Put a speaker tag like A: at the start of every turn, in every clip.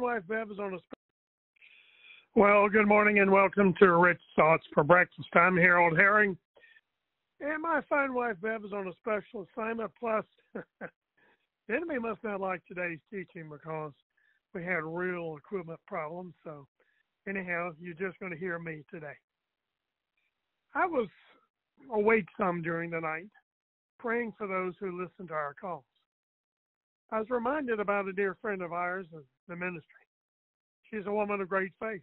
A: wife Bev is on a. Well, good morning and welcome to Rich Thoughts for Breakfast. I'm Harold Herring, and my fine wife Bev is on a special assignment. Plus, the enemy must not like today's teaching because we had real equipment problems. So, anyhow, you're just going to hear me today. I was awake some during the night, praying for those who listen to our calls. I was reminded about a dear friend of ours in the ministry. She's a woman of great faith.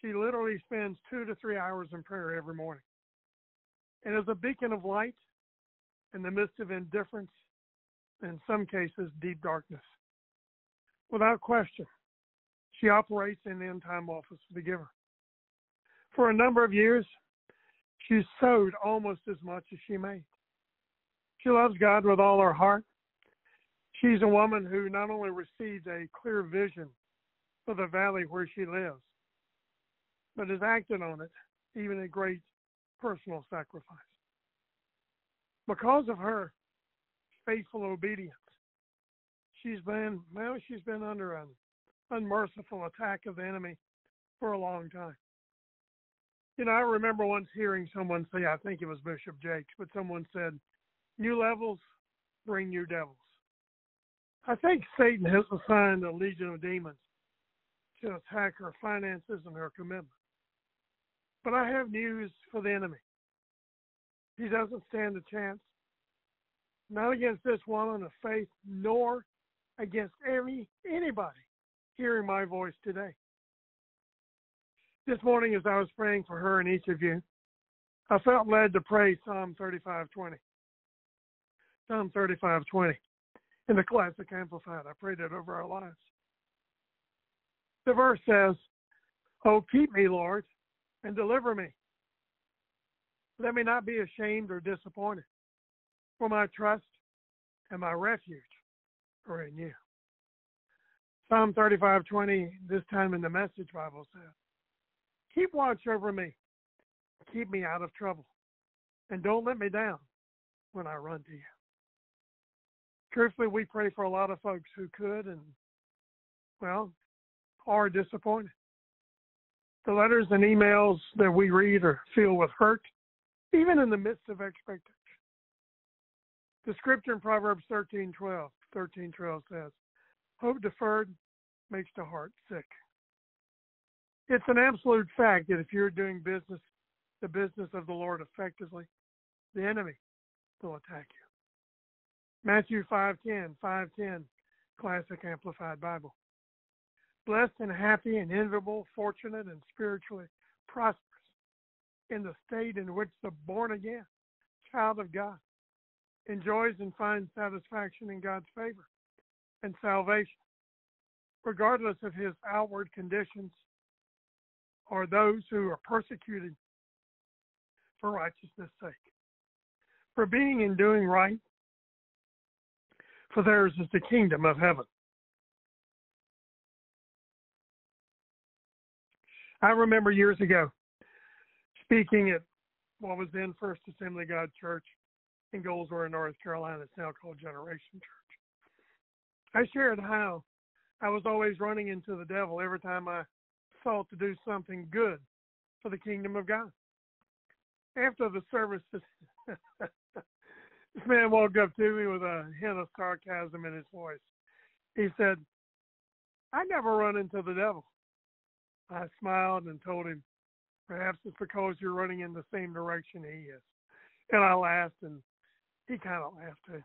A: She literally spends two to three hours in prayer every morning. And as a beacon of light in the midst of indifference, in some cases, deep darkness. Without question, she operates in the end time office of the giver. For a number of years, she sowed almost as much as she made. She loves God with all her heart She's a woman who not only receives a clear vision for the valley where she lives, but has acted on it, even at great personal sacrifice. Because of her faithful obedience, she's been, well, she's been under an unmerciful attack of the enemy for a long time. You know, I remember once hearing someone say, I think it was Bishop Jakes, but someone said, New levels bring new devils. I think Satan has assigned a legion of demons to attack her finances and her commitment. But I have news for the enemy. He doesn't stand a chance, not against this woman of faith, nor against any anybody hearing my voice today. This morning, as I was praying for her and each of you, I felt led to pray Psalm 35:20. Psalm 35:20 in the Classic Amplified. I prayed it over our lives. The verse says, Oh, keep me, Lord, and deliver me. Let me not be ashamed or disappointed, for my trust and my refuge are in you. Psalm 35:20, this time in the Message Bible says, Keep watch over me, keep me out of trouble, and don't let me down when I run to you truthfully, we pray for a lot of folks who could and, well, are disappointed. The letters and emails that we read are filled with hurt, even in the midst of expectation. The scripture in Proverbs 13 12, 13 12 says, Hope deferred makes the heart sick. It's an absolute fact that if you're doing business, the business of the Lord effectively, the enemy will attack you. Matthew 5:10, 5:10, Classic Amplified Bible. Blessed and happy and enviable, fortunate and spiritually prosperous in the state in which the born again child of God enjoys and finds satisfaction in God's favor and salvation, regardless of his outward conditions or those who are persecuted for righteousness' sake. For being and doing right for theirs is the kingdom of heaven. I remember years ago speaking at what was then First Assembly God Church in Goldsboro, North Carolina. It's now called Generation Church. I shared how I was always running into the devil every time I sought to do something good for the kingdom of God. After the service, This man walked up to me with a hint of sarcasm in his voice. He said, I never run into the devil. I smiled and told him, Perhaps it's because you're running in the same direction he is. And I laughed, and he kind of laughed too.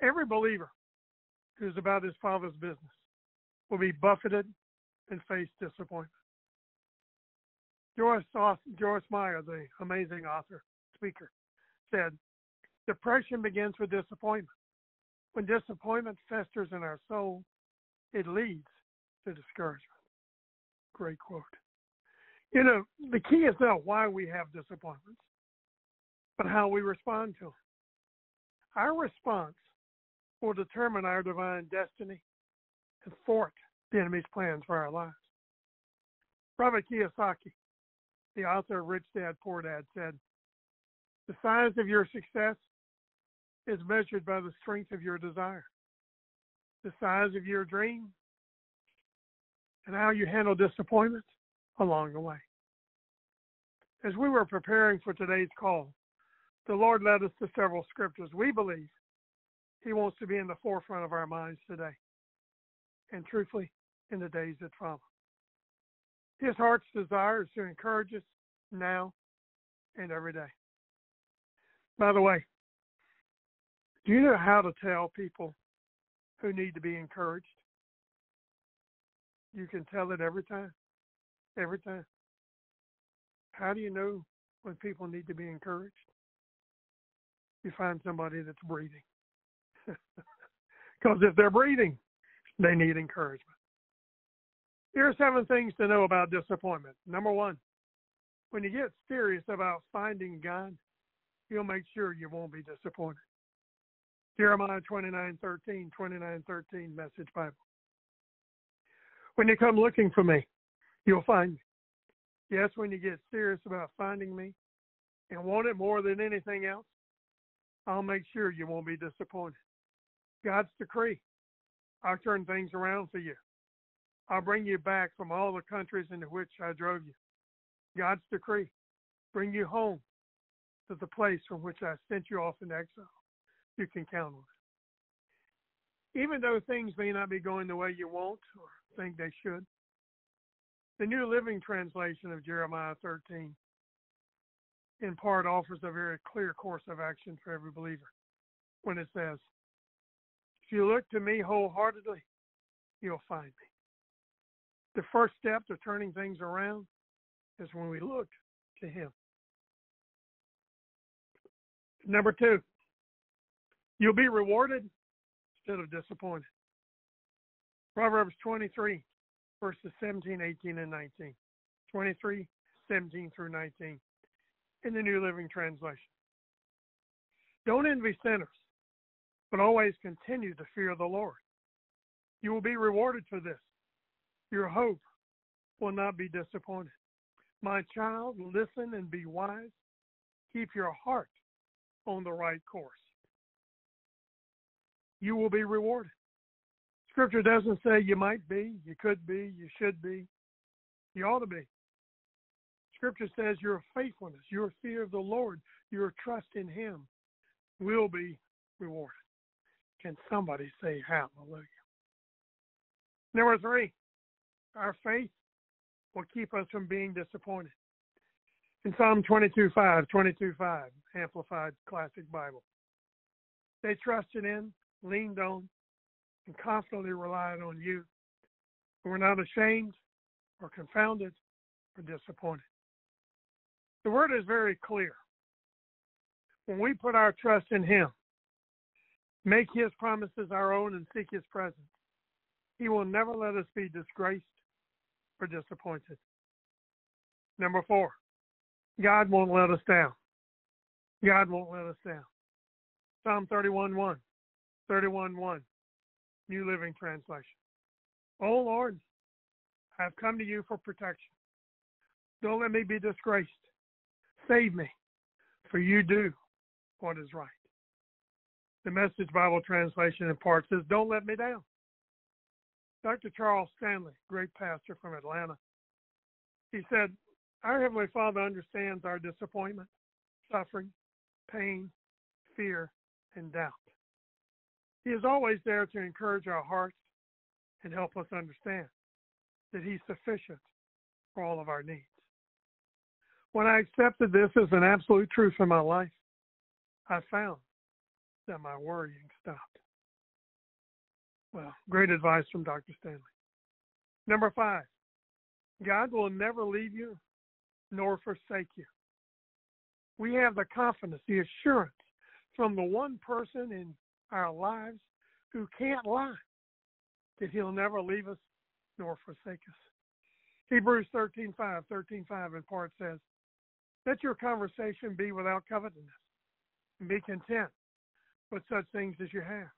A: Every believer who's about his father's business will be buffeted and face disappointment. Joyce, Joyce Meyer, the amazing author, speaker, said, Depression begins with disappointment. When disappointment festers in our soul, it leads to discouragement. Great quote. You know, the key is not why we have disappointments, but how we respond to them. Our response will determine our divine destiny and thwart the enemy's plans for our lives. Robert Kiyosaki, the author of Rich Dad Poor Dad, said, The size of your success is measured by the strength of your desire. The size of your dream and how you handle disappointment along the way. As we were preparing for today's call, the Lord led us to several scriptures. We believe He wants to be in the forefront of our minds today, and truthfully, in the days that follow. His heart's desire is to encourage us now and every day. By the way, do you know how to tell people who need to be encouraged? You can tell it every time. Every time. How do you know when people need to be encouraged? You find somebody that's breathing. Because if they're breathing, they need encouragement. Here are seven things to know about disappointment. Number one, when you get serious about finding God, you'll make sure you won't be disappointed. Jeremiah 29 13, 29 13, Message Bible. When you come looking for me, you'll find me. Yes, when you get serious about finding me and want it more than anything else, I'll make sure you won't be disappointed. God's decree. I'll turn things around for you. I'll bring you back from all the countries into which I drove you. God's decree. Bring you home to the place from which I sent you off in exile. You can count on. Even though things may not be going the way you want or think they should, the New Living Translation of Jeremiah 13 in part offers a very clear course of action for every believer when it says, If you look to me wholeheartedly, you'll find me. The first step to turning things around is when we look to Him. Number two, you'll be rewarded instead of disappointed. Proverbs 23, verses 17, 18, and 19. 23, 17 through 19 in the New Living Translation. Don't envy sinners, but always continue to fear the Lord. You will be rewarded for this. Your hope will not be disappointed. My child, listen and be wise. Keep your heart on the right course. You will be rewarded. Scripture doesn't say you might be, you could be, you should be, you ought to be. Scripture says your faithfulness, your fear of the Lord, your trust in Him will be rewarded. Can somebody say hallelujah? Number three, our faith will keep us from being disappointed. In Psalm 22 5, 22 5, Amplified Classic Bible, they trusted in, leaned on, and constantly relied on you. We're not ashamed or confounded or disappointed. The word is very clear. When we put our trust in Him, make His promises our own, and seek His presence, He will never let us be disgraced or disappointed. Number four, God won't let us down. God won't let us down. Psalm 31 1, 31 1, New Living Translation. Oh Lord, I have come to you for protection. Don't let me be disgraced. Save me, for you do what is right. The Message Bible translation in part says, Don't let me down. Dr. Charles Stanley, great pastor from Atlanta, he said, Our Heavenly Father understands our disappointment, suffering, pain, fear, and doubt. He is always there to encourage our hearts and help us understand that He's sufficient for all of our needs. When I accepted this as an absolute truth in my life, I found that my worrying stopped. Well, great advice from Dr. Stanley. Number five, God will never leave you nor forsake you. We have the confidence, the assurance from the one person in our lives who can't lie that he'll never leave us nor forsake us. Hebrews 13:5, 13:5 in part says, let your conversation be without covetousness, and be content with such things as you have.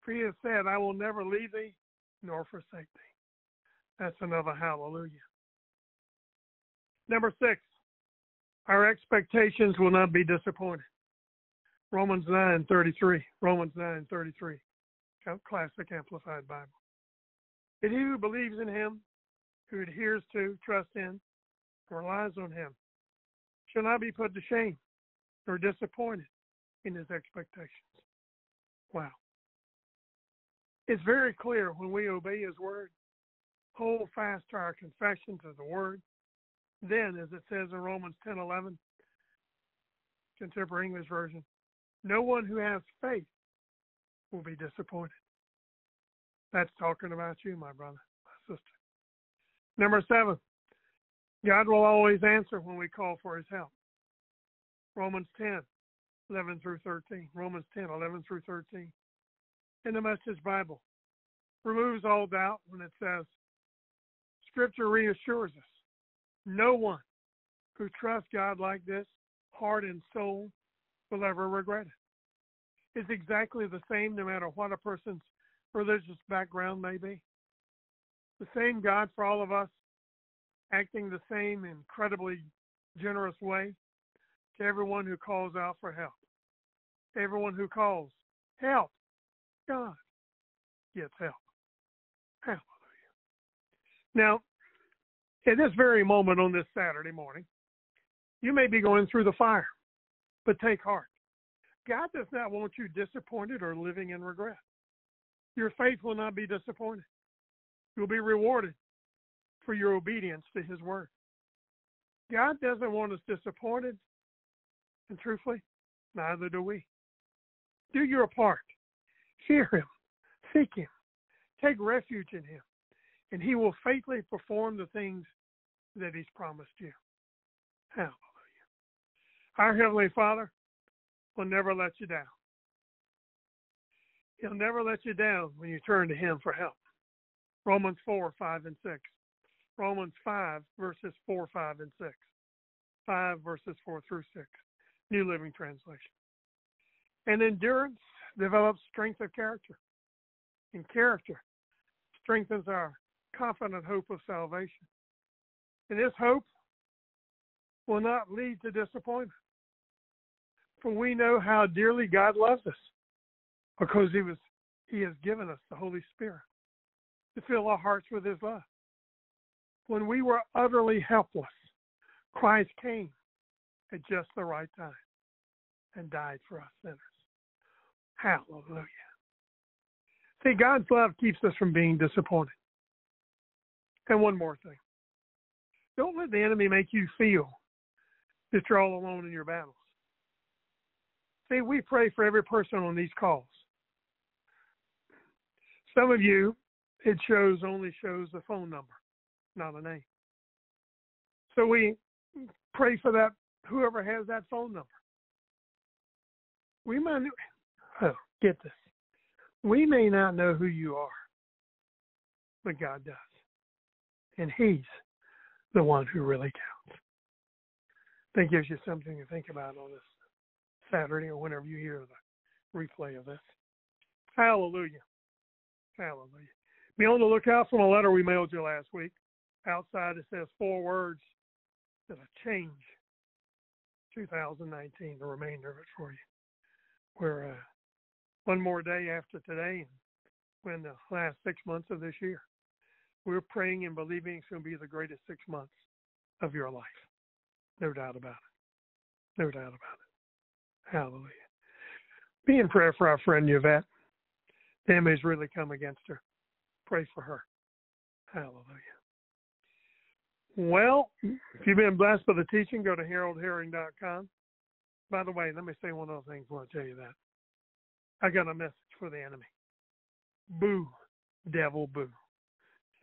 A: For he has said, I will never leave thee nor forsake thee. That's another hallelujah. Number six, our expectations will not be disappointed. Romans 9:33. Romans 9:33. Classic Amplified Bible. And he who believes in him who adheres to, trusts in, relies on him shall not be put to shame or disappointed in his expectations. Wow. It's very clear when we obey his word, hold fast to our confession to the word, then, as it says in Romans 10:11, Contemporary English Version, no one who has faith will be disappointed. That's talking about you, my brother, my sister. Number seven, God will always answer when we call for his help. Romans 10, 11 through 13. Romans 10, 11 through 13. In the Message Bible, removes all doubt when it says, Scripture reassures us no one who trusts God like this, heart and soul, will ever regret it. It's exactly the same no matter what a person's religious background may be. The same God for all of us, acting the same incredibly generous way to everyone who calls out for help. Everyone who calls, help, God gets help. Hallelujah. Now, at this very moment on this Saturday morning, you may be going through the fire, but take heart. God does not want you disappointed or living in regret. Your faith will not be disappointed. You'll be rewarded for your obedience to His word. God doesn't want us disappointed, and truthfully, neither do we. Do your part. Hear Him, seek Him, take refuge in Him, and He will faithfully perform the things that He's promised you. Hallelujah. Our Heavenly Father will never let you down. He'll never let you down when you turn to Him for help. Romans 4, 5, and 6. Romans 5, verses 4, 5, and 6. 5, verses 4 through 6. New Living Translation. And endurance develops strength of character. And character strengthens our confident hope of salvation. And this hope will not lead to disappointment. For we know how dearly God loves us because he was he has given us the Holy Spirit to fill our hearts with his love. When we were utterly helpless, Christ came at just the right time and died for us sinners. Hallelujah. See, God's love keeps us from being disappointed. And one more thing. Don't let the enemy make you feel that you're all alone in your battles. See, we pray for every person on these calls. Some of you, it shows only shows the phone number, not a name. So we pray for that whoever has that phone number. We might oh, get this. We may not know who you are, but God does. And He's the one who really counts. That gives you something to think about on this Saturday or whenever you hear the replay of this. Hallelujah. Hallelujah. Be on the lookout for a letter we mailed you last week. Outside it says four words that'll change 2019, the remainder of it for you. We're uh, one more day after today, and when the last six months of this year. We're praying and believing it's going to be the greatest six months of your life. No doubt about it. No doubt about it. Hallelujah. Be in prayer for our friend Yvette. The enemy's really come against her. Pray for her. Hallelujah. Well, if you've been blessed by the teaching, go to haroldherring.com. By the way, let me say one other thing before I tell you that. I got a message for the enemy. Boo, devil, boo.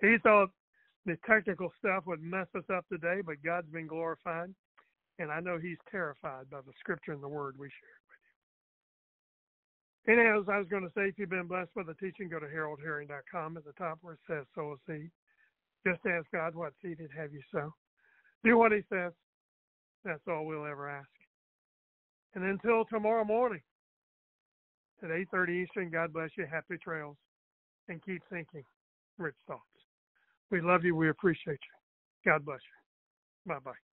A: he thought the technical stuff would mess us up today, but God's been glorified. And I know he's terrified by the scripture and the word we shared with you. And as I was going to say, if you've been blessed by the teaching, go to haroldherring.com at the top where it says sow a seed. Just ask God what seed he'd have you sow. Do what he says. That's all we'll ever ask. And until tomorrow morning at 8.30 Eastern, God bless you. Happy trails and keep thinking rich thoughts. We love you. We appreciate you. God bless you. Bye bye.